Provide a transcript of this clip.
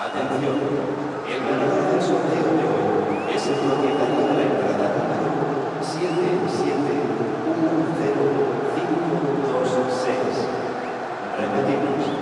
Atención, el ganador del sorteo de hoy es el propietario de la entrada. número 7710526. Repetimos,